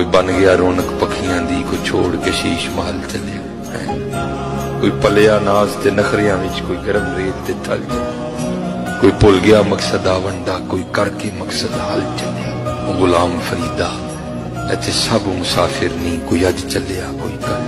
ਕੋਈ ਬਨ ਗਿਆ ਰੌਣਕ ਪੱਖੀਆਂ ਦੀ, ਕੋਈ ਛੋੜ ਕੇ ਸ਼ੀਸ਼ ਮਹਲ ਚੱਲਿਆ। ਕੋਈ ਪਲਿਆ ਨਾਜ਼ ਤੇ ਨਖਰਿਆਂ ਵਿੱਚ ਕੋਈ ਗਰਮ ਰੇਤ ਤੇ ਥਲ ਚੱਲਿਆ ਕੋਈ ਭੁੱਲ ਗਿਆ ਮਕਸਦ ਆਵਣ ਦਾ ਕੋਈ ਕਰਕੇ ਮਕਸਦ ਹਲ ਚੱਲਿਆ। ਉਹ ਗੁਲਾਮ ਫਰੀਦਾ, ਇੱਥੇ ਸਭ ਮੁਸਾਫਿਰ ਨਹੀਂ, ਕੋਈ ਅੱਜ ਚੱਲਿਆ, ਕੋਈ ਕੱਲ